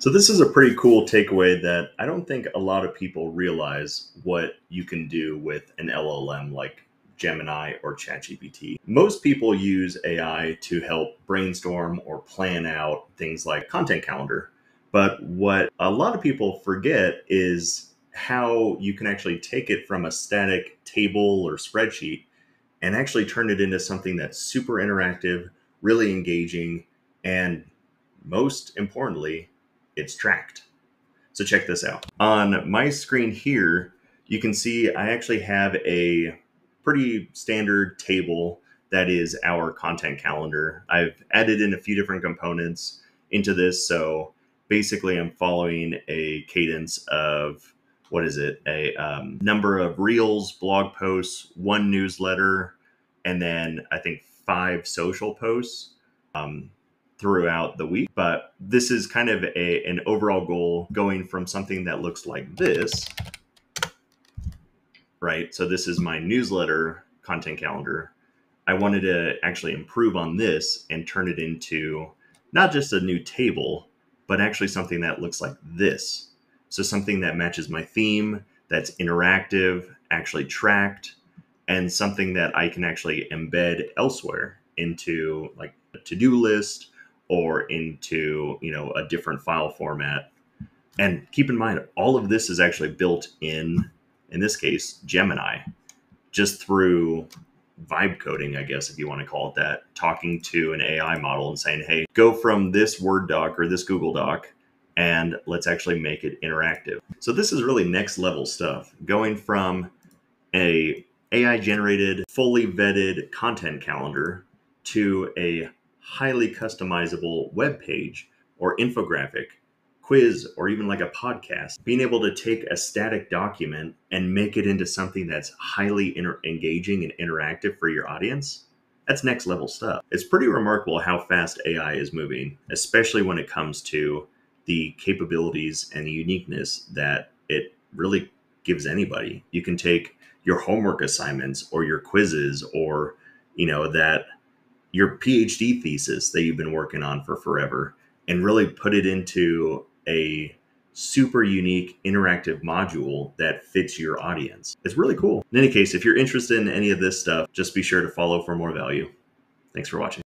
So this is a pretty cool takeaway that I don't think a lot of people realize what you can do with an LLM like Gemini or ChatGPT. Most people use AI to help brainstorm or plan out things like content calendar. But what a lot of people forget is how you can actually take it from a static table or spreadsheet and actually turn it into something that's super interactive, really engaging, and most importantly, it's tracked. So check this out. On my screen here, you can see I actually have a pretty standard table that is our content calendar. I've added in a few different components into this. So basically, I'm following a cadence of what is it? A um, number of reels, blog posts, one newsletter, and then I think five social posts. Um, throughout the week. But this is kind of a, an overall goal going from something that looks like this, right? So this is my newsletter content calendar. I wanted to actually improve on this and turn it into not just a new table, but actually something that looks like this. So something that matches my theme, that's interactive, actually tracked, and something that I can actually embed elsewhere into like a to-do list or into you know a different file format. And keep in mind all of this is actually built in in this case gemini just through vibe coding i guess if you want to call it that talking to an ai model and saying hey go from this word doc or this google doc and let's actually make it interactive. So this is really next level stuff going from a ai generated fully vetted content calendar to a highly customizable web page or infographic, quiz, or even like a podcast, being able to take a static document and make it into something that's highly inter- engaging and interactive for your audience, that's next level stuff. It's pretty remarkable how fast AI is moving, especially when it comes to the capabilities and the uniqueness that it really gives anybody. You can take your homework assignments or your quizzes or you know that your PhD thesis that you've been working on for forever and really put it into a super unique interactive module that fits your audience. It's really cool. In any case, if you're interested in any of this stuff, just be sure to follow for more value. Thanks for watching.